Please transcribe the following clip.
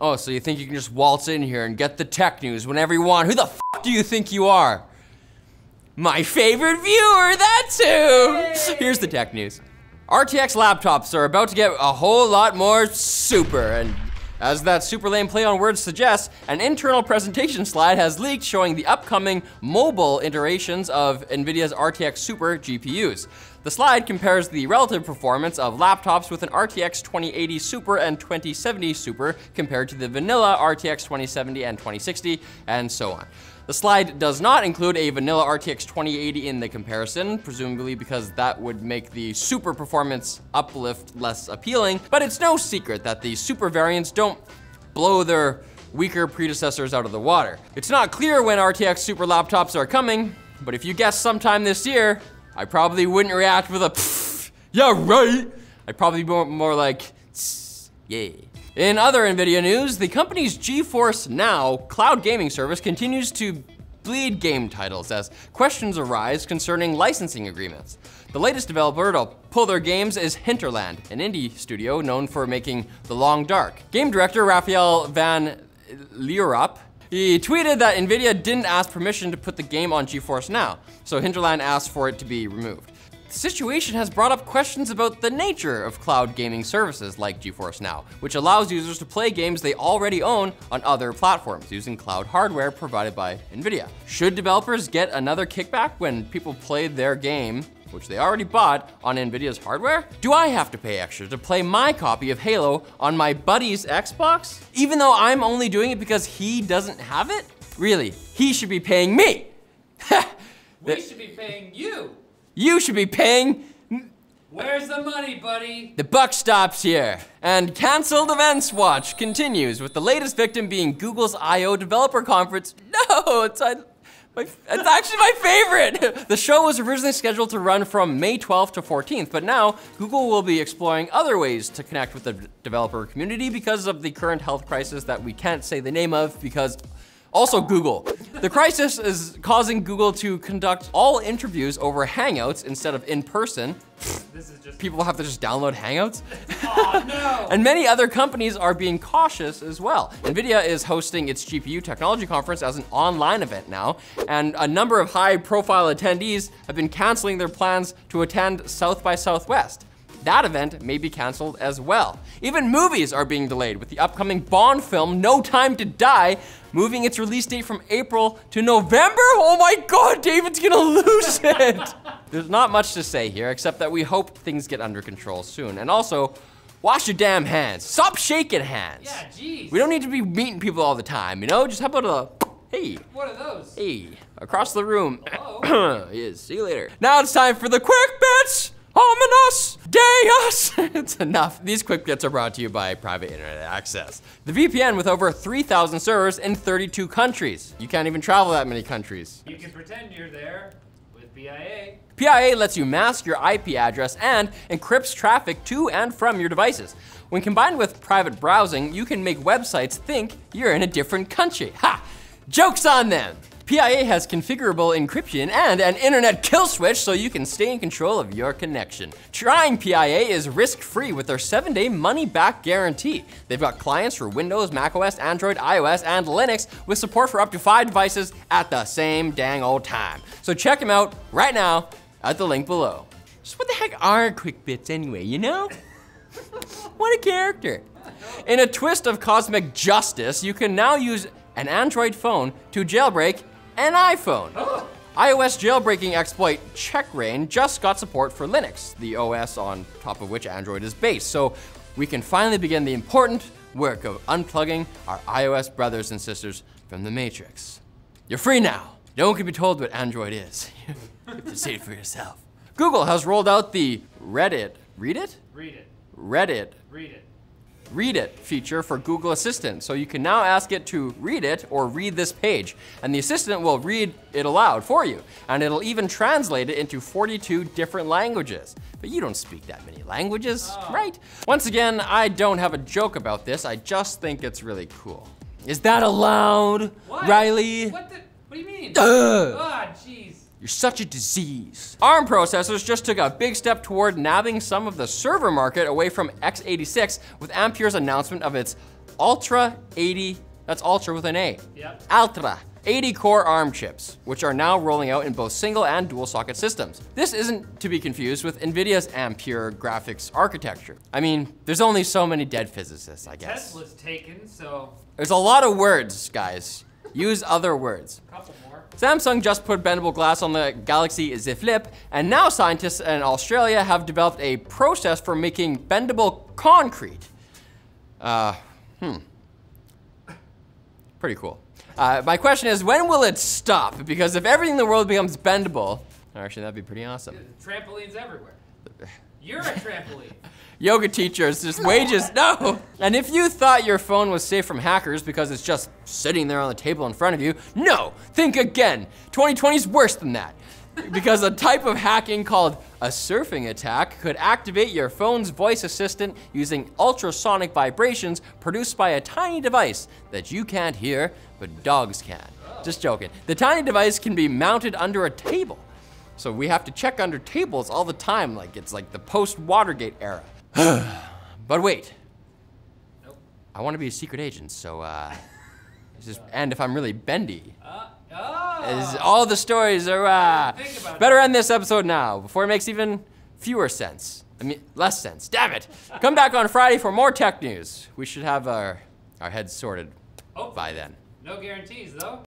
Oh, so you think you can just waltz in here and get the tech news whenever you want? Who the f do you think you are? My favorite viewer, that's who! Here's the tech news. RTX laptops are about to get a whole lot more super, and as that super lame play on words suggests, an internal presentation slide has leaked showing the upcoming mobile iterations of NVIDIA's RTX Super GPUs. The slide compares the relative performance of laptops with an RTX 2080 Super and 2070 Super compared to the vanilla RTX 2070 and 2060, and so on. The slide does not include a vanilla RTX 2080 in the comparison, presumably because that would make the super performance uplift less appealing, but it's no secret that the super variants don't blow their weaker predecessors out of the water. It's not clear when RTX super laptops are coming, but if you guess sometime this year, I probably wouldn't react with a pfft, yeah right. I'd probably be more, like, yeah. In other NVIDIA news, the company's GeForce Now cloud gaming service continues to bleed game titles as questions arise concerning licensing agreements. The latest developer to pull their games is Hinterland, an indie studio known for making The Long Dark. Game director Raphael van Lierop he tweeted that NVIDIA didn't ask permission to put the game on GeForce Now, so Hinterland asked for it to be removed. The situation has brought up questions about the nature of cloud gaming services like GeForce Now, which allows users to play games they already own on other platforms using cloud hardware provided by NVIDIA. Should developers get another kickback when people play their game which they already bought on NVIDIA's hardware? Do I have to pay extra to play my copy of Halo on my buddy's Xbox? Even though I'm only doing it because he doesn't have it? Really, he should be paying me. we should be paying you. You should be paying Where's the money, buddy? The buck stops here. And canceled events watch continues with the latest victim being Google's I.O. developer conference. No, it's I my, it's actually my favorite. The show was originally scheduled to run from May 12th to 14th, but now Google will be exploring other ways to connect with the developer community because of the current health crisis that we can't say the name of because also Google. The crisis is causing Google to conduct all interviews over Hangouts instead of in person. People have to just download Hangouts. Oh, no. and many other companies are being cautious as well. NVIDIA is hosting its GPU Technology Conference as an online event now, and a number of high profile attendees have been canceling their plans to attend South by Southwest that event may be canceled as well. Even movies are being delayed with the upcoming Bond film, No Time to Die, moving its release date from April to November. Oh my God, David's gonna lose it. There's not much to say here, except that we hope things get under control soon. And also, wash your damn hands. Stop shaking hands. Yeah, jeez. We don't need to be meeting people all the time, you know? Just how about a, hey. What are those? Hey, across the room. yes, see you later. Now it's time for the quick. Ominous Deus! it's enough. These quick bits are brought to you by Private Internet Access. The VPN with over 3,000 servers in 32 countries. You can't even travel that many countries. You can pretend you're there with PIA. PIA lets you mask your IP address and encrypts traffic to and from your devices. When combined with private browsing, you can make websites think you're in a different country. Ha! Joke's on them! PIA has configurable encryption and an internet kill switch so you can stay in control of your connection. Trying PIA is risk-free with their seven-day money-back guarantee. They've got clients for Windows, macOS, Android, iOS, and Linux with support for up to five devices at the same dang old time. So check them out right now at the link below. Just what the heck are quick bits anyway, you know? what a character. In a twist of cosmic justice, you can now use an Android phone to jailbreak an iPhone. iOS jailbreaking exploit Checkra1n just got support for Linux, the OS on top of which Android is based. So we can finally begin the important work of unplugging our iOS brothers and sisters from the Matrix. You're free now. No one can be told what Android is. you have to see it for yourself. Google has rolled out the Reddit, read it? Read it. Reddit Read it. Read it feature for Google Assistant. So you can now ask it to read it or read this page, and the assistant will read it aloud for you. And it'll even translate it into 42 different languages. But you don't speak that many languages, right? Once again, I don't have a joke about this, I just think it's really cool. Is that allowed, What? Riley? What the? What do you mean? Ugh. Ah, jeez. You're such a disease. ARM processors just took a big step toward nabbing some of the server market away from x86 with Ampere's announcement of its Altra 80, that's Altra with an A. Yep. Altra 80 core ARM chips, which are now rolling out in both single and dual socket systems. This isn't to be confused with NVIDIA's Ampere graphics architecture. I mean, there's only so many dead physicists, I guess. Tesla's taken, so There's a lot of words, guys. Use other words. a couple more. Samsung just put bendable glass on the Galaxy Z Flip, and now scientists in Australia have developed a process for making bendable concrete. Uh, hmm. Pretty cool. Uh, my question is, when will it stop? Because if everything in the world becomes bendable, actually that'd be pretty awesome. Trampolines everywhere. You're a trampoline. Yoga teachers, just wages, no. And if you thought your phone was safe from hackers because it's just sitting there on the table in front of you, no, think again. 2020 is worse than that. Because a type of hacking called a surfing attack could activate your phone's voice assistant using ultrasonic vibrations produced by a tiny device that you can't hear, but dogs can. Just joking. The tiny device can be mounted under a table. So we have to check under tables all the time, like it's like the post Watergate era. but wait, Nope. I want to be a secret agent, so uh, just, and if I'm really bendy, Uh, oh. is all the stories are uh, better end this episode now before it makes even fewer sense. I mean, less sense. Damn it! Come back on Friday for more tech news. We should have our our heads sorted Hopefully. by then. No guarantees, though.